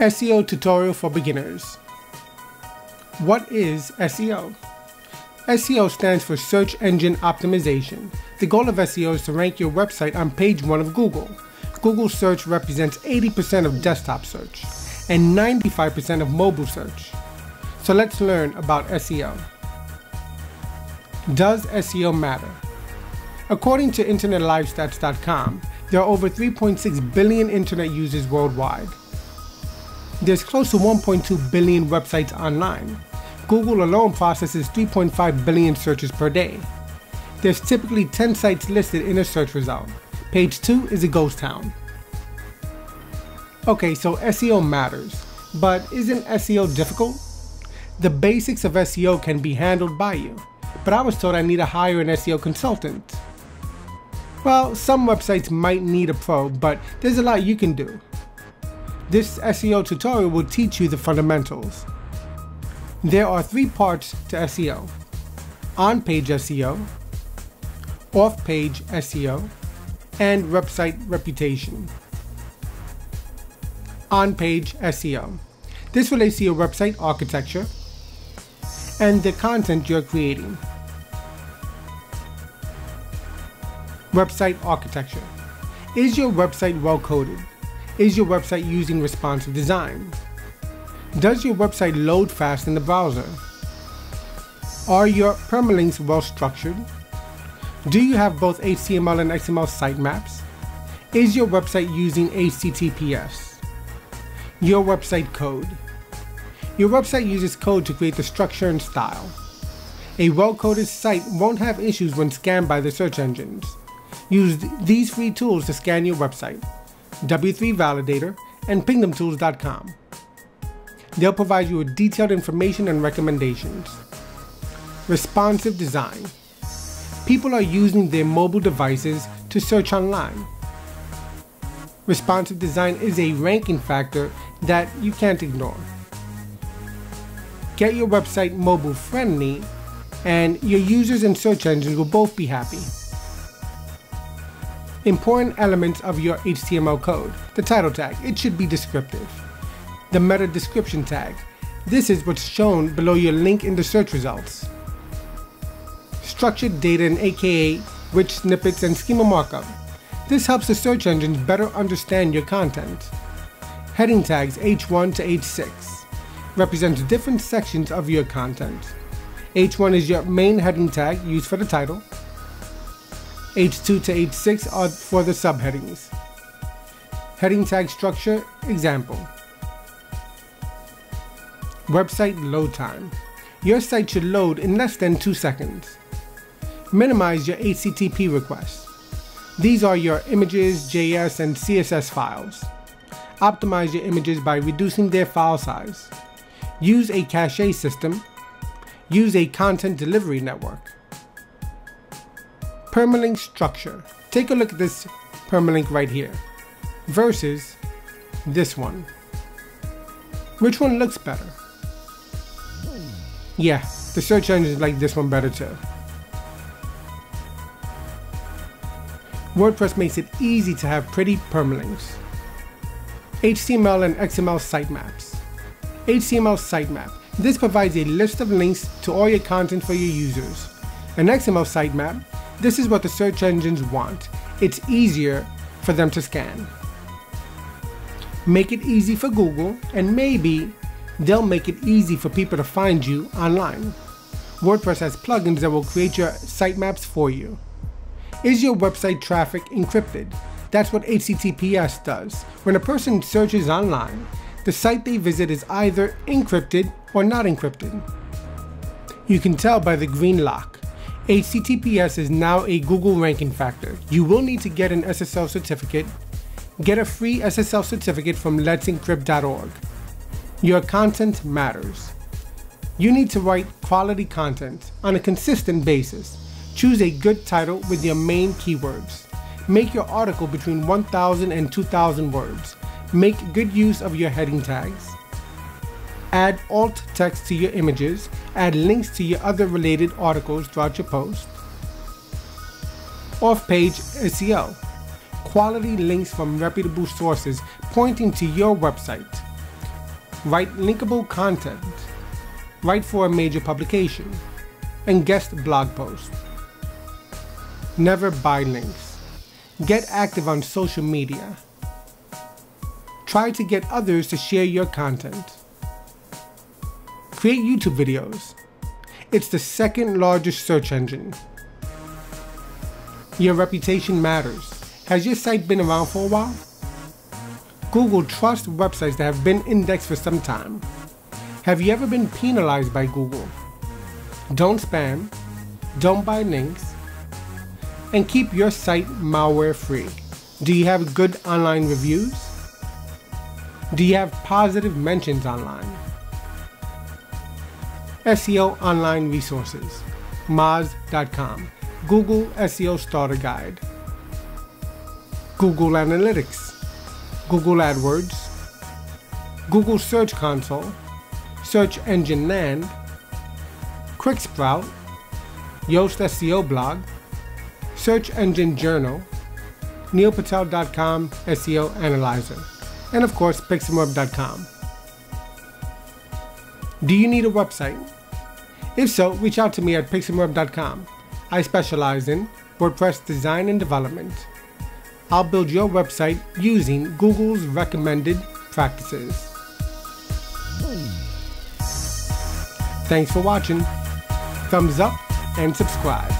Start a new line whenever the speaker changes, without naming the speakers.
SEO tutorial for beginners. What is SEO? SEO stands for Search Engine Optimization. The goal of SEO is to rank your website on page 1 of Google. Google search represents 80% of desktop search and 95% of mobile search. So let's learn about SEO. Does SEO matter? According to InternetLiveStats.com, there are over 3.6 billion internet users worldwide. There's close to 1.2 billion websites online. Google alone processes 3.5 billion searches per day. There's typically 10 sites listed in a search result. Page 2 is a ghost town. Okay, so SEO matters, but isn't SEO difficult? The basics of SEO can be handled by you, but I was told I need to hire an SEO consultant. Well, some websites might need a pro, but there's a lot you can do. This SEO tutorial will teach you the fundamentals. There are three parts to SEO. On-page SEO, off-page SEO, and website reputation. On-page SEO. This relates to your website architecture and the content you're creating. Website architecture. Is your website well coded? Is your website using responsive design? Does your website load fast in the browser? Are your permalinks well structured? Do you have both HTML and XML sitemaps? Is your website using HTTPS? Your website code. Your website uses code to create the structure and style. A well-coded site won't have issues when scanned by the search engines. Use th these free tools to scan your website. W3 Validator, and pingdomtools.com. They'll provide you with detailed information and recommendations. Responsive design. People are using their mobile devices to search online. Responsive design is a ranking factor that you can't ignore. Get your website mobile friendly, and your users and search engines will both be happy. Important elements of your HTML code. The title tag, it should be descriptive. The meta description tag, this is what's shown below your link in the search results. Structured data and aka rich snippets and schema markup. This helps the search engines better understand your content. Heading tags H1 to H6 represents different sections of your content. H1 is your main heading tag used for the title. H2 to H6 are for the subheadings. Heading tag structure, example. Website load time. Your site should load in less than 2 seconds. Minimize your HTTP requests. These are your images, JS, and CSS files. Optimize your images by reducing their file size. Use a cache system. Use a content delivery network. Permalink structure. Take a look at this permalink right here versus this one. Which one looks better? Yeah, the search engines like this one better too. WordPress makes it easy to have pretty permalinks. HTML and XML sitemaps. HTML sitemap. This provides a list of links to all your content for your users. An XML sitemap this is what the search engines want. It's easier for them to scan. Make it easy for Google, and maybe they'll make it easy for people to find you online. WordPress has plugins that will create your sitemaps for you. Is your website traffic encrypted? That's what HTTPS does. When a person searches online, the site they visit is either encrypted or not encrypted. You can tell by the green lock. HTTPS is now a Google ranking factor. You will need to get an SSL certificate. Get a free SSL certificate from let'sencrypt.org. Your content matters. You need to write quality content on a consistent basis. Choose a good title with your main keywords. Make your article between 1,000 and 2,000 words. Make good use of your heading tags add alt text to your images, add links to your other related articles throughout your post. Off-page SEO, quality links from reputable sources pointing to your website. write linkable content, write for a major publication, and guest blog posts. Never buy links. Get active on social media. Try to get others to share your content. Create YouTube videos. It's the second largest search engine. Your reputation matters. Has your site been around for a while? Google trusts websites that have been indexed for some time. Have you ever been penalized by Google? Don't spam, don't buy links, and keep your site malware free. Do you have good online reviews? Do you have positive mentions online? SEO Online Resources, Moz.com, Google SEO Starter Guide, Google Analytics, Google AdWords, Google Search Console, Search Engine Land, QuickSprout, Yoast SEO Blog, Search Engine Journal, neilpatel.com SEO Analyzer, and of course pixemweb.com. Do you need a website? If so, reach out to me at pixemweb.com. I specialize in WordPress design and development. I'll build your website using Google's recommended practices. Thanks for watching. Thumbs up and subscribe.